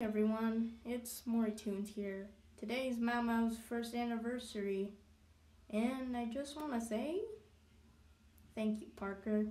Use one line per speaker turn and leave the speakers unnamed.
everyone, it's Moritunes here. Today's Mama's first anniversary, and I just want to say thank you, Parker.